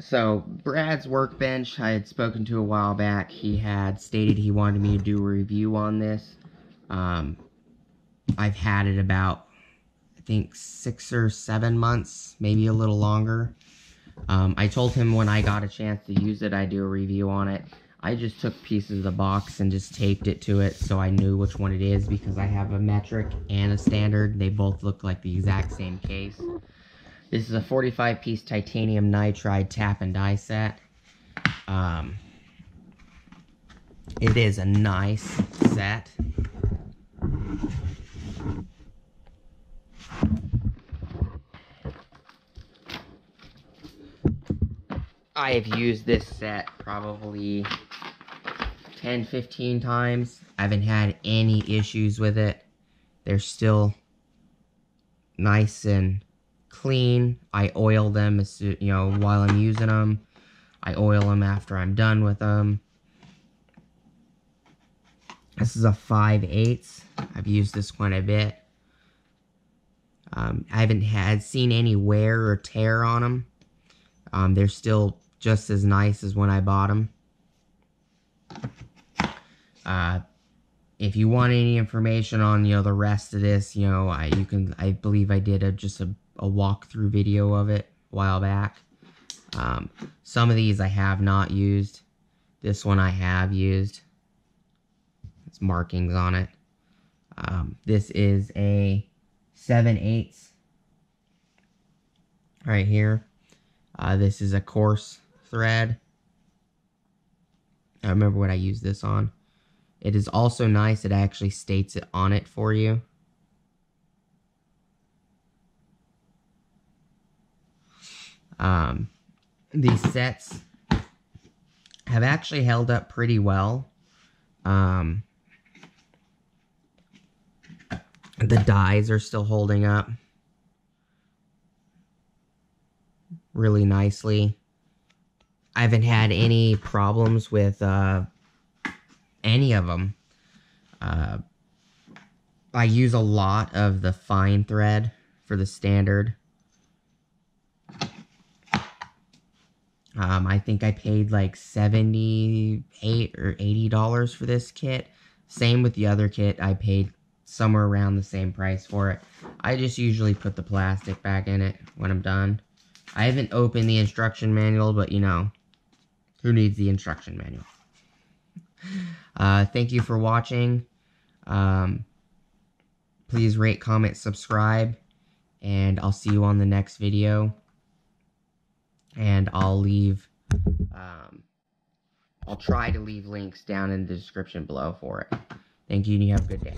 so Brad's workbench, I had spoken to a while back. He had stated he wanted me to do a review on this. Um, I've had it about, I think, six or seven months, maybe a little longer. Um, I told him when I got a chance to use it, I'd do a review on it. I just took pieces of the box and just taped it to it so I knew which one it is because I have a metric and a standard. They both look like the exact same case. This is a 45 piece titanium nitride tap and die set. Um, it is a nice set. I have used this set probably 10, 15 times. I haven't had any issues with it. They're still nice and clean. I oil them, as you know, while I'm using them. I oil them after I'm done with them. This is a 5 8 I've used this quite a bit. Um, I haven't had seen any wear or tear on them. Um, they're still just as nice as when I bought them. Uh, if you want any information on you know the rest of this, you know I you can I believe I did a just a, a walkthrough video of it a while back. Um, some of these I have not used. This one I have used. It's markings on it. Um, this is a 7 8 right here. Uh, this is a coarse thread. I remember what I used this on. It is also nice, it actually states it on it for you. Um, these sets have actually held up pretty well. Um, the dies are still holding up really nicely. I haven't had any problems with uh, any of them. Uh, I use a lot of the fine thread for the standard. Um, I think I paid like 78 or $80 for this kit. Same with the other kit. I paid somewhere around the same price for it. I just usually put the plastic back in it when I'm done. I haven't opened the instruction manual, but you know, who needs the instruction manual? Uh, thank you for watching. Um, please rate, comment, subscribe, and I'll see you on the next video and I'll leave, um, I'll try to leave links down in the description below for it. Thank you, and you have a good day.